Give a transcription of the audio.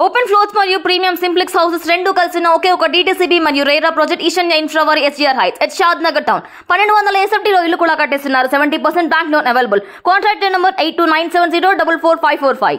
open floors మరియు premium simplex houses రెండు కలిసిన ఒకే ఒక డీటీసీబీ మరియు రేరా ప్రాజెక్ట్ ఈశాన్య ఇన్ఫ్రావర్ SGR heights at Shadnagar town పన్నెండు వందల ఎస్ఎఫ్టీలో ఇల్లు కూడా కట్టేస్తున్నారు seventy percent bank loan available contract number eight two nine seven zero double four five four five